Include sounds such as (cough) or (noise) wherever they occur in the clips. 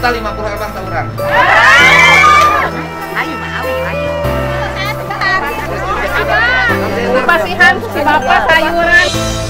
jatah 50 abang seorang. Ayo, mau, ayo. Kasihan si bapak sayuran.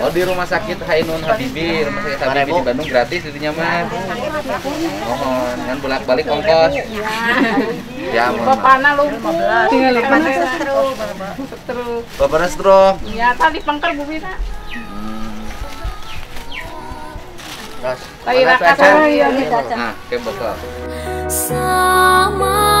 Oh di rumah sakit Hainun Habibi, rumah sakit Habibi di Bandung gratis itu nyaman. Mohon, kan bolak balik ongkos. Ya, mohon. maaf. Bapaknya lumpuh. Tinggal ikan Setru. terus. Bapaknya stroke. Ya, tadi pengker Bu Bina. Terus, Tadi mana raka tuh, saya Aceh? Nah, kayak bekal. Samangsa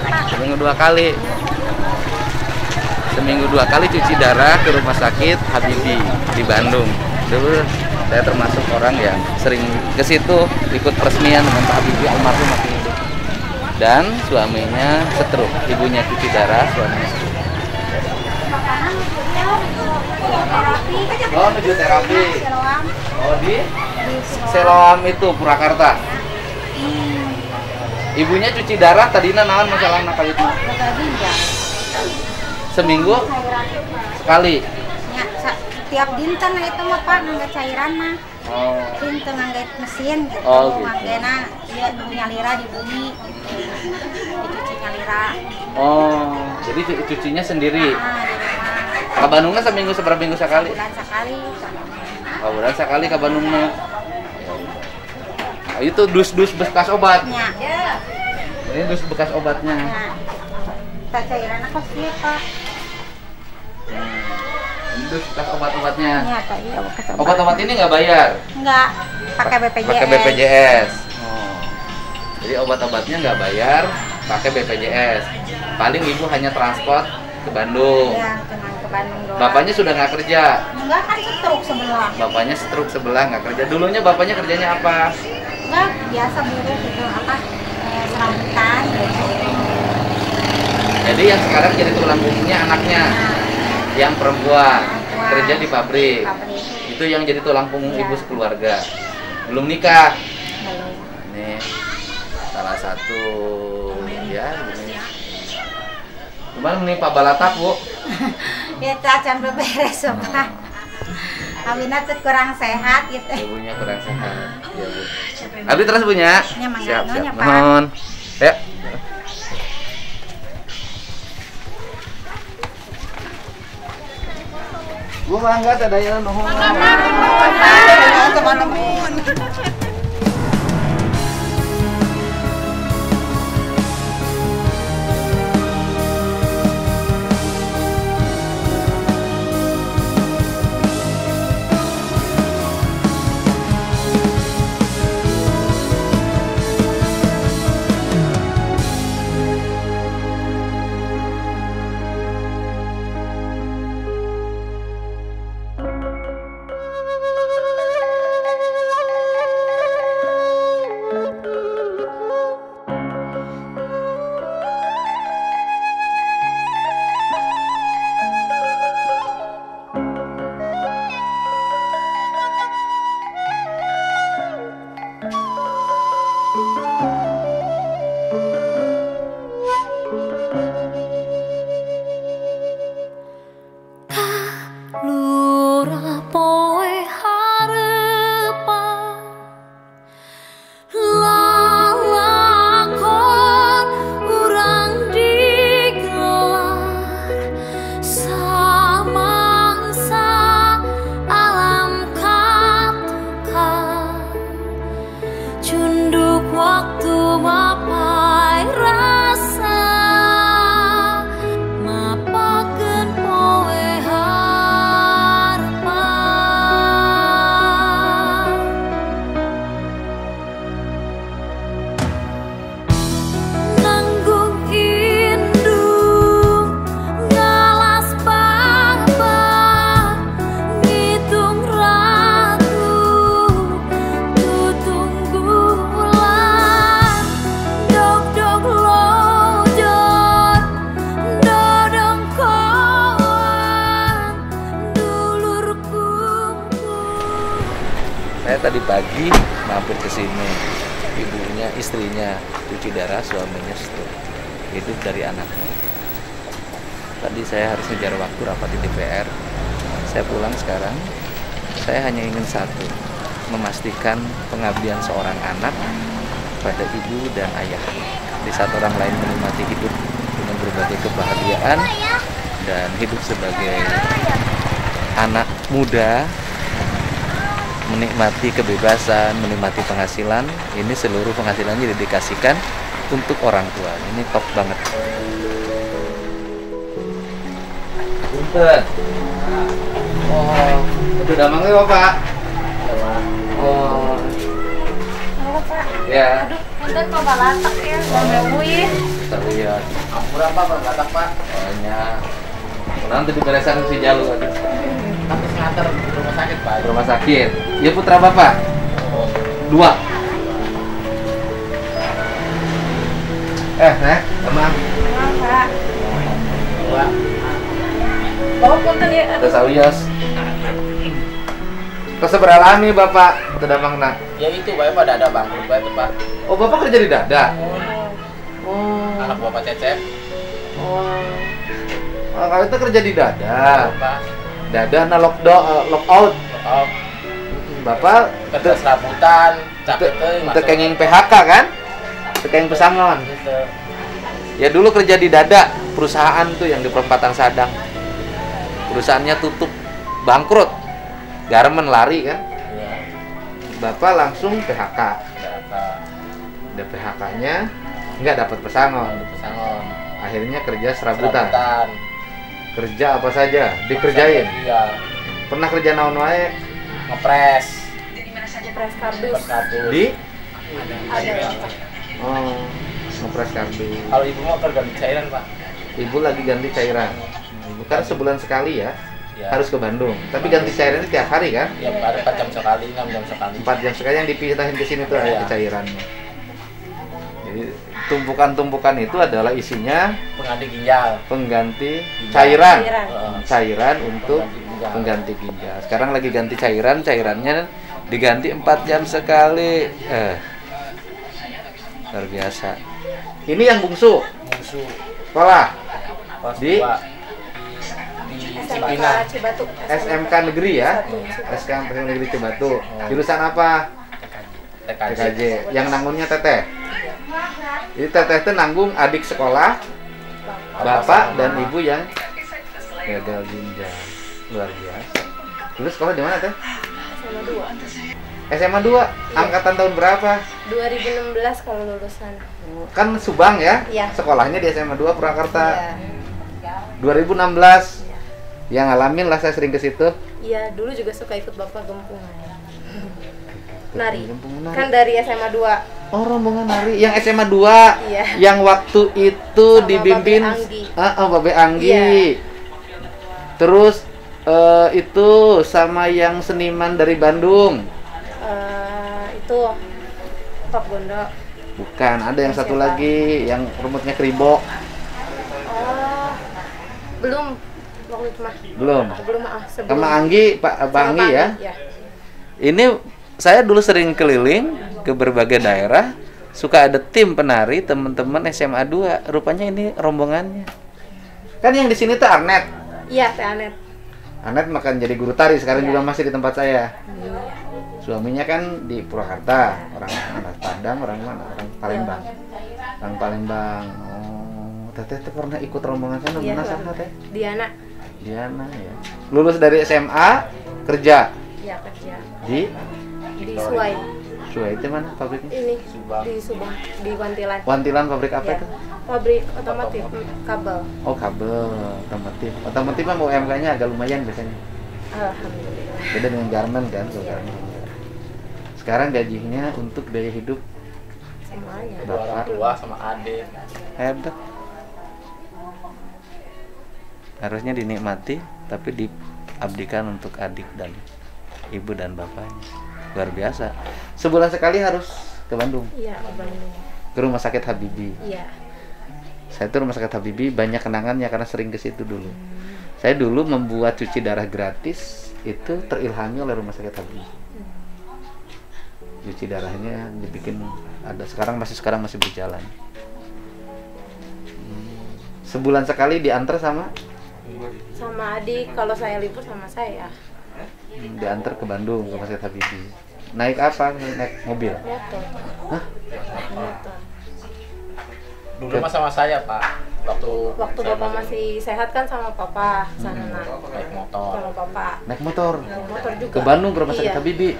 Seminggu dua kali. Seminggu dua kali cuci darah ke rumah sakit Habibi di Bandung. Dulu saya termasuk orang yang sering ke situ ikut peresmian dengan Pak Habibie almarhum masih hidup. Dan suaminya stroke, ibunya cuci darah, suaminya stroke. Oh, menuju terapi. Oh, di Seloam itu Purwakarta. Hmm. Ibunya cuci darah tadinya naon masalah nakal itu? Seminggu sekali. Ya, sa- tiap dinten itu mah Pak ngangge cairan mah. Oh. Dinten ngangge mesin gitu. Oh, gitu. Nganggena dia nyalira di bumi. Dicuci nyalira. Oh, jadi cu- cucinya sendiri. Nah. Ke Bandungnya seminggu seberapa minggu sekali? Bulan sekali. Oh, bulan sekali ke Bandungnya. Itu dus-dus bekas obat. Ya. Ini dus bekas obatnya. Nah, cairan aku sih Pak. Ini dus bekas obat-obatnya. Ya, tadi bekas obat. Obat-obat ini nggak bayar. Enggak, pakai BPJS. pakai BPJS. Oh. Jadi obat-obatnya nggak bayar, pakai BPJS. Paling ibu hanya transport ke Bandung. Iya, cuma ke Bandung doang. Bapaknya sudah nggak kerja. Enggak kan setruk sebelah. Bapaknya stroke sebelah nggak kerja. Dulunya bapaknya kerjanya apa? Enggak, biasa buruh gitu apa? Eh, serambutan gitu. Jadi yang sekarang jadi tulang punggungnya anaknya, yang perempuan Perempuan. kerja di pabrik. Pabrik. Itu yang jadi tulang punggung Iya. ibu sekeluarga. Belum nikah. Belum. Ini salah satu ya. Ini. Cuman menimpa balatak bu. (laughs) Ya can beberes Pak. Awina tuh kurang sehat gitu. Ibunya kurang sehat. Ya, Bu. Abi terus punya. Ya, mangga. Siap, Nuhun siap. ya. Mohon. Ya. Bu mangga sadaya nuhun. Teman-teman. (laughs) sekarang saya hanya ingin satu memastikan pengabdian seorang anak pada ibu dan ayah di saat orang lain menikmati hidup dengan berbagai kebahagiaan dan hidup sebagai anak muda menikmati kebebasan, menikmati penghasilan. Ini seluruh penghasilannya didedikasikan untuk orang tua. Ini top banget. Punten. Oh, itu. Oh, Halo Pak. ya. Aduh, balatak ya, mau mewuih. Kita lihat. Berapa Pak? Banyak. Nanti diberesan si Jalu aja. Tapi nganter di rumah sakit pak. Di rumah sakit. Ya putra Bapak. Dua. Eh, Nek, Halo Pak. Dua. Bawa punten ya. ada sawios. Keseberapa nih Bapak? Damang nak. Ya itu pak, pada ada bangkrut pak itu pak. Oh, Bapak kerja di Dada. Oh. Anak bapak cecep. Oh. Oh, kalau itu kerja di Dada. Pak. Dada na lockdown, eh, lockout. Oh, Bapak kerja serabutan, capek tuh. itu kenging PHK kan? Itu kenging pesangon. Gitu. Ya dulu kerja di Dada, perusahaan tuh yang di perempatan Sadang. Perusahaannya tutup, bangkrut. Garmen lari kan. Iya. Bapak langsung PHK. Ada PHK-nya nggak dapat pesangon. Pesangon. Akhirnya kerja serabutan. Serabutan. Kerja apa saja dikerjain. Iya. Pernah kerja naon wae Ngepres. Press kardus. Di Ada ya oh ngepres kardus. Kalau ibu mau kerja di cairan pak. Ibu lagi ganti cairan. Kan sebulan sekali ya, Ya. harus ke Bandung. Tapi ganti cairannya tiap hari kan? Ya ada 4 jam sekali, 6 jam sekali. Empat jam sekali yang dipisahin ke sini tuh Iya. ada cairannya. Jadi tumpukan-tumpukan itu adalah isinya Pengganti ginjal. pengganti Ginjal. cairan. Cairan. Cairan untuk Pengganti ginjal. pengganti ginjal. Sekarang lagi ganti cairan, cairannya diganti empat jam sekali. Eh, luar biasa. Ini yang bungsu, Musuh. sekolah Di? Cipinang. Cibatu. SMK Negeri ya, SMK Negeri Cibatu. Jurusan apa? TKJ. TKJ. Yang nanggungnya teteh. Jadi teteh itu nanggung adik sekolah, bapak dan ibu yang gagal ginjal. Luar biasa. Dulu sekolah di mana teh? Sama dua. SMA 2, angkatan tahun berapa? 2016 kalau lulusan. Kan Subang ya? Iya. Sekolahnya di SMA 2 Purwakarta. Iya. 2016. Yang ngalamin lah saya sering ke situ. Iya, dulu juga suka ikut Bapak gempungan. Nari. Nari. Kan dari SMA 2. Oh, rombongan nari yang SMA 2. Iya. Yang waktu itu Sama dibimbin Babe Anggi. Ah, oh, Babe Anggi. Iya. Terus eh, itu sama yang seniman dari Bandung. Eh, itu Top Gondo. Bukan, ada yang satu Siapa? lagi yang rambutnya kribo. Oh. Belum waktu itu mah. Belum. Belum ah, sebelum. Sama Anggi, Pak Sama Bang Anggi ya. Iya. Ini saya dulu sering keliling ke berbagai daerah, suka ada tim penari teman-teman SMA 2. Rupanya ini rombongannya. Kan yang di sini tuh Arnet. Iya, Teh Anet. Arnet makan jadi guru tari, sekarang Iya. juga masih di tempat saya. Iya. Suaminya kan di Purwakarta, orang mana? Padang, orang mana? Orang Palembang. Orang Palembang. Oh, Teteh pernah ikut rombongan sana, Iya, mana sana Teh? Diana. Diana ya. Lulus dari SMA, kerja Iya, kerja. di Di Suai. Suai itu mana pabriknya? Ini Subang. di Subang, di Wantilan. Wantilan pabrik apa Iya. itu? Pabrik otomotif kabel. Oh kabel, otomotif. Otomotif mah UMK-nya agak lumayan biasanya. Alhamdulillah. Beda dengan garmen kan, kalau garmen. Sekarang gajinya untuk biaya hidup Semuanya. Dua orang tua sama adik. hebat. Harusnya dinikmati, tapi diabdikan untuk adik dan ibu dan bapaknya. Luar biasa. Sebulan sekali harus ke Bandung, Iya, ke Bandung. ke rumah sakit Habibie. Iya. Saya tuh rumah sakit Habibie banyak kenangannya karena sering ke situ dulu. Saya dulu membuat cuci darah gratis itu terilhami oleh rumah sakit Habibie. cuci darahnya dibikin ada sekarang masih sekarang masih berjalan Hmm. sebulan sekali diantar sama Sama adik kalau saya libur sama saya. hmm, diantar ke Bandung ke Masjid Habibie naik apa naik mobil Motor. Hah? Motor. Dulu sama saya pak. Waktu Waktu bapak masih sehat kan sama papa sana nah. naik motor. Sama bapak. naik motor Naik motor juga. ke Bandung ke Rumah Sakit Iya. Habibie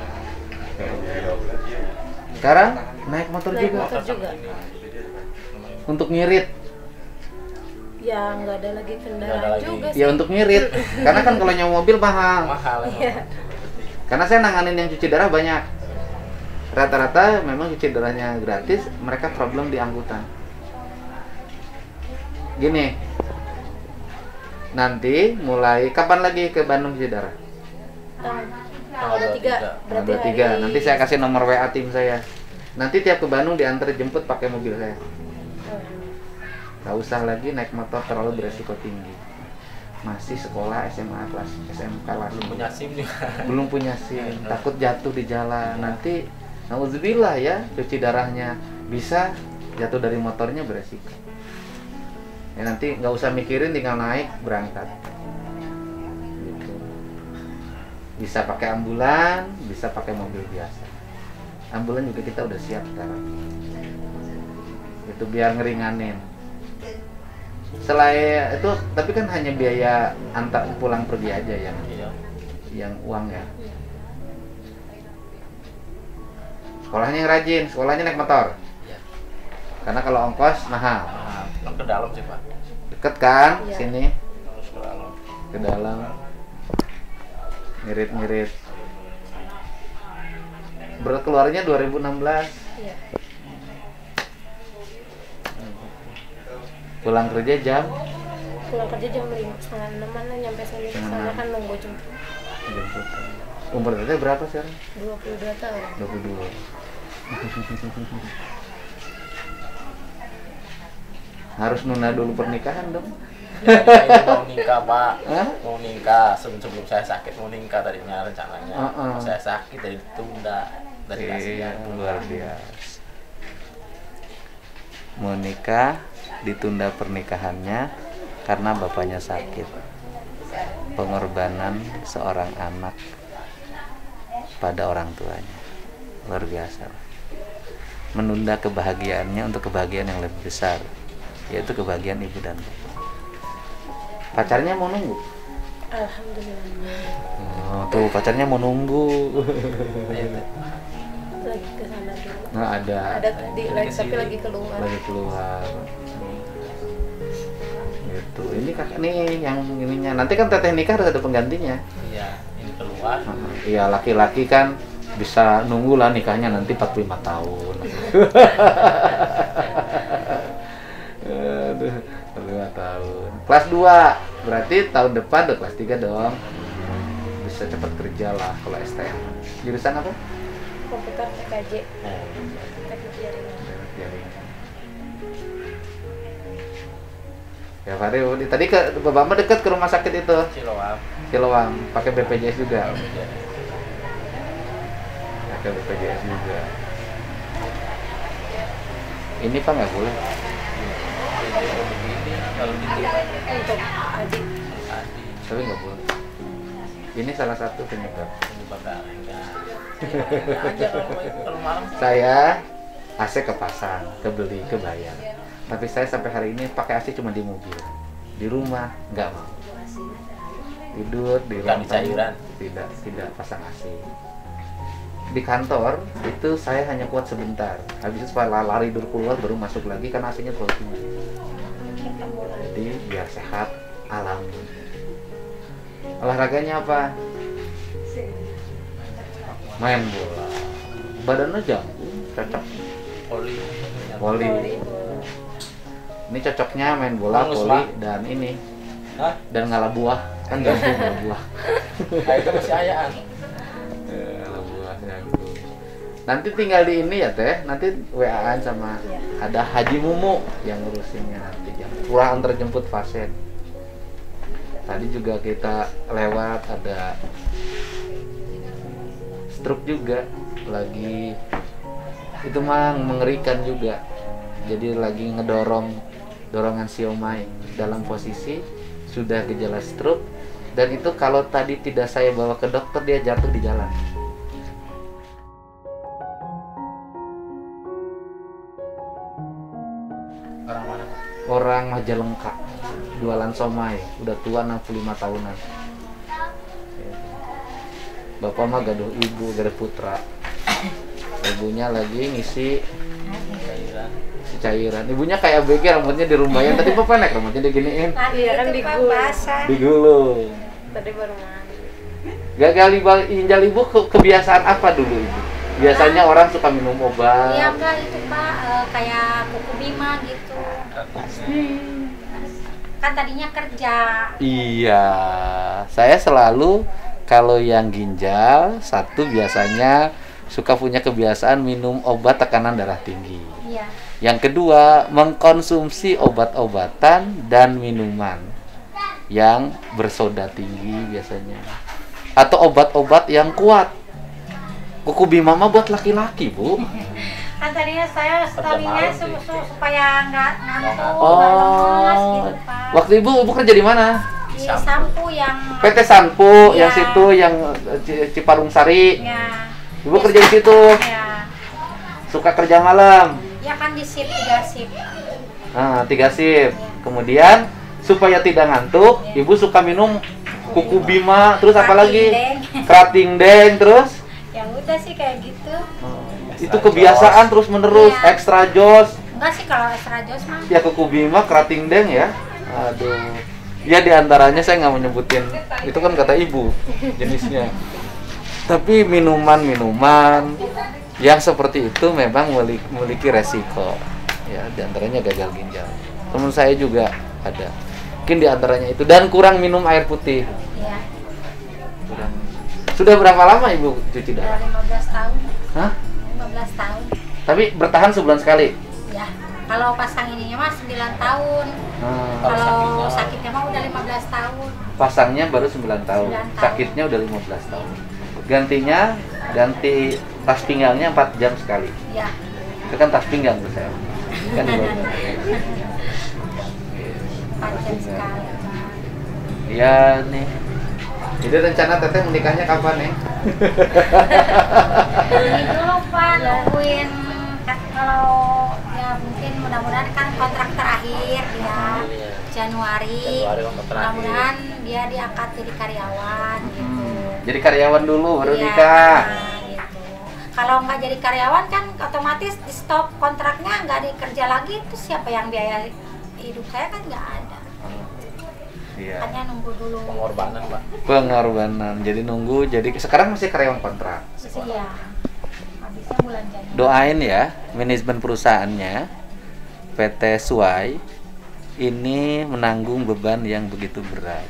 sekarang naik motor Naik juga motor juga. untuk ngirit Ya nggak ada lagi Nggak ada kendaraan lagi. juga sih. ya untuk ngirit karena kan kalau nyewa mobil mahal Mahal. Iya. karena saya nanganin yang cuci darah banyak rata-rata memang cuci darahnya gratis mereka problem di angkutan gini nanti mulai kapan lagi ke Bandung cuci darah Tang- Tanggal tiga. 23. Berarti Tanggal tiga. nanti saya kasih nomor WA tim saya nanti tiap ke Bandung diantar jemput pakai mobil saya. Gak usah lagi naik motor terlalu beresiko tinggi. Masih sekolah SMA kelas SMK lah. Belum punya SIM juga. belum punya SIM. (laughs) Takut jatuh di jalan. Nanti nauzubillah ya cuci darahnya. Bisa jatuh dari motornya beresiko. Ya nanti nggak usah mikirin tinggal naik berangkat. Gitu. bisa pakai ambulan bisa pakai mobil biasa. Ambulan juga kita udah siap sekarang. Itu biar ngeringanin selain itu tapi kan hanya biaya antar pulang pergi aja yang Iya. yang uang ya sekolahnya yang rajin sekolahnya naik motor Iya. karena kalau ongkos mahal Nah, ke dalam sih pak. deket kan Iya. sini ke dalam. ke dalam ngirit-ngirit berat keluarnya 2016 Iya. Pulang kerja jam Pulang kerja jam lima setengah enaman lah nyampe sana Setengah enam. kan nunggu jemput jemput umur teteh berapa sekarang 22 tahun. 22 harus nunda dulu pernikahan dong mau nikah pak. Hah? Mau nikah sebelum sebelum saya sakit mau nikah tadinya rencananya. Uh-uh. Pas Saya sakit dari ditunda dari Iya, kasihan. luar biasa. Mau nikah, ditunda pernikahannya karena bapaknya sakit. Pengorbanan seorang anak pada orang tuanya. Luar biasa. Menunda kebahagiaannya untuk kebahagiaan yang lebih besar, yaitu kebahagiaan ibu dan bapak. Pacarnya mau nunggu. Alhamdulillah. Oh, tuh pacarnya mau nunggu. Lagi ke sana dulu. Nah, ada Ada di lagi tapi lagi keluar. lagi keluar gitu. Ini kakak nih yang ininya. Nanti kan teteh nikah harus ada penggantinya. Iya, ini keluar. iya laki-laki kan bisa nunggu lah nikahnya nanti 45 tahun. Aduh, 45 tahun. Kelas 2 berarti tahun depan udah kelas 3 dong. Bisa cepat kerja lah kalau STM jurusan apa? Komputer TKJ. Oh, Ya Fahri, udah- tadi ke Bapak mah dekat ke rumah sakit itu, Siloam. Siloam, pakai BPJS juga. Pakai BPJS juga. Ini Pak nggak boleh. Tapi nggak boleh. Ini salah satu penyebab. Saya AC kepasang, kebeli, kebayar. Tapi saya sampai hari ini pakai AC cuma di mobil. Di rumah nggak mau. Tidur di Bukan di cairan. Tidak, tidak pasang AC. Di kantor itu saya hanya kuat sebentar. Habis itu setelah lari dulu keluar baru masuk lagi karena AC-nya terlalu tinggi. Jadi biar sehat alami. Olahraganya apa? Main bola. Badannya jangkung, cocok. poli. Voli. Ini cocoknya main bola, voli, Pak. dan ini Hah? dan ngalah buah. Kan jangkung ngalah buah. (laughs) Nah, itu masih ayaan. Eh, ngalah buah jangkung. Nanti tinggal di ini ya teh, nanti WA-an sama Iya. ada Haji Mumu yang ngurusinnya nanti jam kurang antar jemput pasien. Tadi juga kita lewat ada stroke juga lagi itu mah mengerikan juga jadi lagi ngedorong dorongan siomay dalam posisi sudah gejala stroke dan itu kalau tadi tidak saya bawa ke dokter dia jatuh di jalan. Orang mana? Orang Majalengka jualan somai udah tua 65 tahunan. Bapak mah gaduh ibu gaduh putra. Ibunya lagi ngisi Cairan. si cairan ibunya kayak BG rambutnya dirumbayan tadi bapak naik rambutnya diginiin Tadi Iya, kan digulung. digulung Tadi baru mandi. gagal ibal- ginjal ibu ke- kebiasaan apa dulu ibu biasanya orang suka minum obat Iya enggak itu Pak eh, kayak kuku bima gitu. Kan tadinya kerja. Iya, saya selalu kalau yang ginjal satu biasanya suka punya kebiasaan minum obat tekanan darah tinggi. Iya. Yang kedua, mengkonsumsi obat-obatan dan minuman yang bersoda tinggi biasanya. Atau obat-obat yang kuat. Kuku bima mah buat laki-laki, Bu. Kan tadinya saya tadinya su- supaya nggak ngantuk, nggak Oh. lemes gitu Pak. Waktu Ibu Ibu kerja di mana? Di sampo yang PT Sanpo Iya. yang situ yang eh, Ci- Ciparung Sari. ya, Ibu kerja di situ. ya, Suka kerja malam. Ya kan di sip tiga sip. Nah, tiga sip. Kemudian supaya tidak ngantuk, ibu suka minum kuku bima, terus apa lagi? Krating Kerating deng, terus Ya udah sih kayak gitu. itu kebiasaan terus menerus Iya. ekstra jos Enggak sih kalau extra jos mah. ya kuku bima kerating deng ya aduh ya di antaranya saya nggak mau nyebutin itu kan kata ibu jenisnya (laughs) tapi minuman-minuman yang seperti itu memang memiliki, resiko ya di antaranya gagal ginjal teman saya juga ada mungkin di antaranya itu dan kurang minum air putih Iya. kurang sudah berapa lama ibu cuci darah 15 tahun. Hah? 15 tahun. tapi bertahan sebulan sekali Ya. Kalau pasang ininya mah 9 tahun. Hmm. Kalau Kalau sakitnya? sakitnya mah udah 15 tahun. pasangnya baru 9 tahun, 9 tahun. sakitnya udah 15 tahun. Gantinya ganti tas pinggangnya 4 jam sekali. Ya. Itu kan tas pinggang tuh saya. Kan di bawah. Panjang sekali. Ya nih. Jadi rencana teteh menikahnya kapan nih? (laughs) Ini dulu Pak nungguin kan kalau ya mungkin mudah-mudahan kan kontrak terakhir dia Januari. Januari kontrak terakhir. Mudah-mudahan dia diangkat jadi karyawan gitu. Jadi karyawan dulu baru Iya, nikah. Kalau nggak jadi karyawan kan otomatis di stop kontraknya nggak dikerja lagi itu siapa yang biaya hidup saya kan nggak ada. Iya. Makanya nunggu dulu. Pengorbanan, Pak. Pengorbanan. Jadi nunggu. Jadi sekarang masih karyawan kontrak. Iya. Habisnya bulan Januari. Doain ya manajemen perusahaannya PT Suai ini menanggung beban yang begitu berat.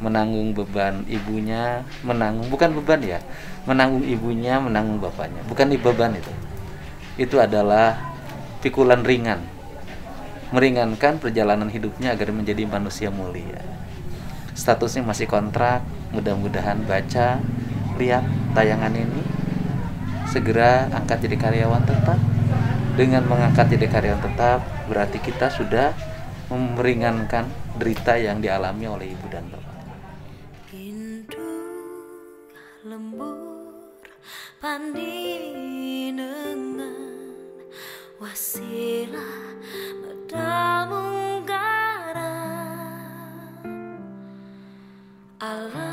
Menanggung beban ibunya, menanggung bukan beban ya, menanggung ibunya, menanggung bapaknya. Bukan di beban itu. Itu adalah pikulan ringan. Meringankan perjalanan hidupnya agar menjadi manusia mulia. Statusnya masih kontrak, mudah-mudahan baca, lihat tayangan ini segera angkat jadi karyawan tetap. Dengan mengangkat jadi karyawan tetap, berarti kita sudah meringankan derita yang dialami oleh ibu dan bapak. Lembur pandinengan wasilah medamung garam alang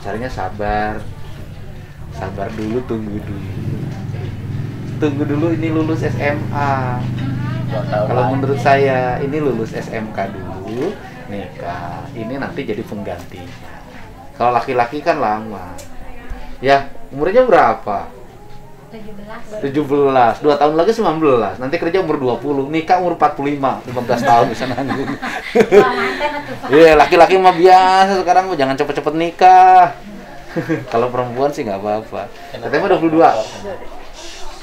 kasarnya sabar. Sabar dulu tunggu dulu. Tunggu dulu ini lulus SMA kalau menurut saya ini lulus SMK dulu nikah. Ini nanti jadi penggantinya. Kalau laki-laki kan lama. Ya umurnya berapa 17 17 dua tahun lagi 19 nanti kerja umur 20 nikah umur 45 15 tahun bisa nanggung (laughs) Pak. Iya, laki-laki mah biasa sekarang mah jangan cepet-cepet nikah. (laughs) Kalau perempuan sih nggak apa-apa. Katanya mah 22.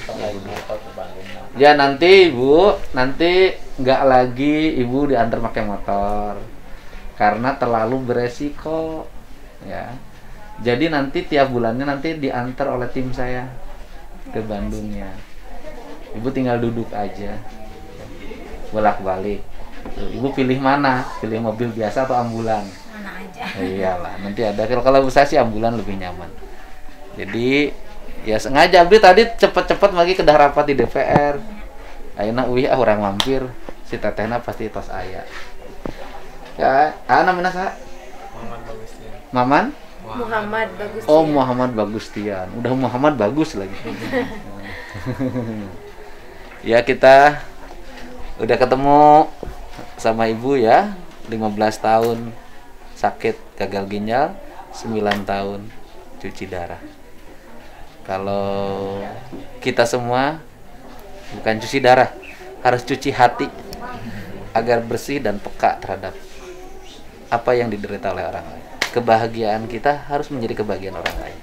Lagi motor ke Bandung. Ya nanti ibu, nanti nggak lagi ibu diantar pakai motor karena terlalu beresiko, ya. Jadi nanti tiap bulannya nanti diantar oleh tim saya ke Bandungnya. Ibu tinggal duduk aja, bolak-balik. Tuh, Ibu pilih mana? Pilih mobil biasa atau ambulan? Mana aja. Iyalah, nanti ada kalau kalau saya sih ambulan lebih nyaman. Jadi ya sengaja Abdi tadi cepet-cepet lagi kedah rapat di DPR. Ayeuna uih ah orang mampir si tetehna pasti tos aya. Ya, ah namanya sa? Maman? Muhammad bagus Oh. Muhammad Bagustian. Udah Muhammad bagus lagi. (laughs) ya kita udah ketemu sama ibu ya 15 tahun sakit gagal ginjal 9 tahun cuci darah kalau kita semua bukan cuci darah harus cuci hati agar bersih dan peka terhadap apa yang diderita oleh orang lain kebahagiaan kita harus menjadi kebahagiaan orang lain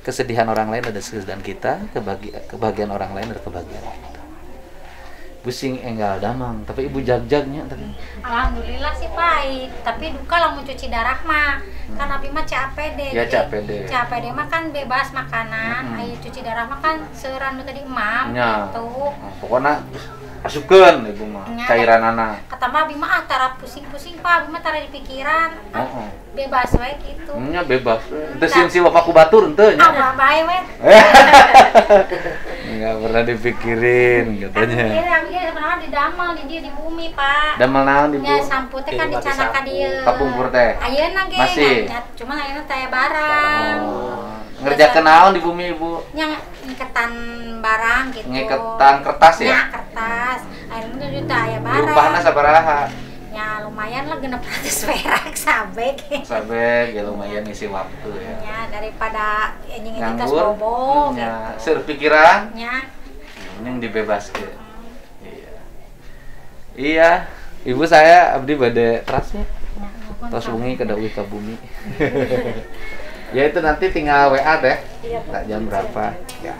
kesedihan orang lain ada kesedihan kita kebahagiaan, kebahagiaan orang lain ada kebahagiaan kita pusing enggal damang tapi ibu jag-jagnya tapi Alhamdulillah sih baik, tapi duka lah mau cuci darah mah. Kan abi mah CAPD. Ya, CAPD. CAPD mah kan bebas makanan. Mm-mm. Ayo cuci darah mah kan seuran nu tadi emam Ya. gitu. Nah, pokoknya masukkan ibu mah Ya. cairan anak Mah abi mah ah, tara pusing-pusing Pak, abi mah tara di pikiran. Ah, oh, oh. Bebas we gitu. nya bebas itu sin si bapakku batur ente nya Ah, bae we. (laughs) nggak pernah dipikirin katanya dia dia sebenarnya di damel di dia di bumi, Pak. damel naon ibu Ya sampu teh kan Di mati dicana ka sampu. dieu. Kapungkur teh? Ayeuna ge. Masih? Cuman ayeuna teh barang. oh. ngerjakan naon di bumi ibu yang ngiketan barang gitu Ngiketan kertas ya? ya kertas akhirnya juta ya di upahna barang sabaraha ya lumayan lah genep ratus (laughs) perak sabek sabe ya lumayan ngisi waktu ya. Ya daripada anjing ini tas nganggur. bobo nya gitu pikiran. Ya. Yang dibebaskan. Iya. Iya. Ibu saya abdi bade trasnya tos wengi ke dawi ke bumi. (laughs) Ya itu nanti tinggal WA deh. Iya, tak jam berapa. Ya.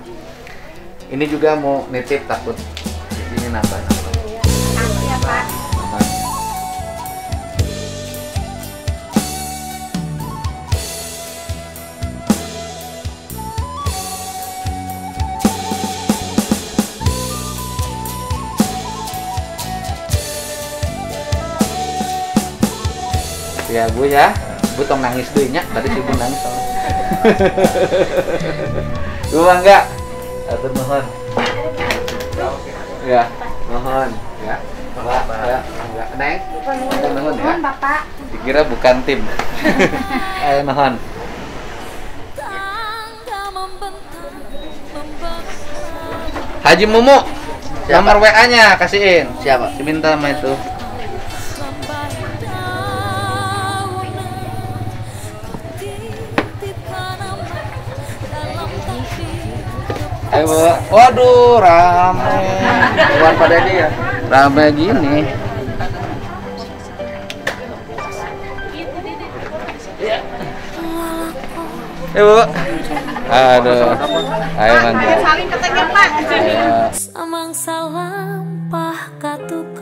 Ini juga mau nitip takut. Di sini nambah nambah ya ya bu ya. Bu tong nangis deh nya tadi si bu nangis soalnya (laughs) bu enggak atau mohon. Ya mohon. Ya Pak, ya enggak. Neng ya. Bapak. Dikira bukan tim. Ayo membentang membentang Haji Mumu nomor WA nya kasihin. Siapa? diminta sama itu. Ayo Bu. waduh rame. Bukan pada dia. Rame gini Ayo Bu. Aduh. Ayo. Ayo. Samang salampah katuka Lamping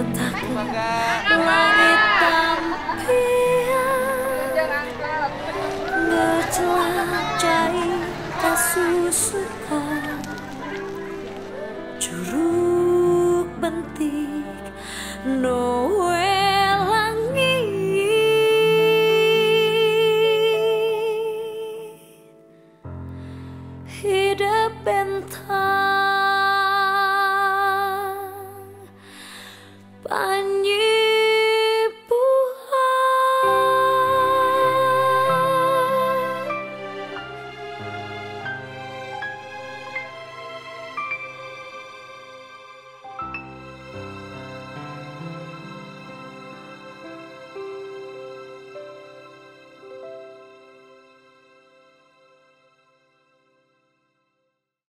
kotak langit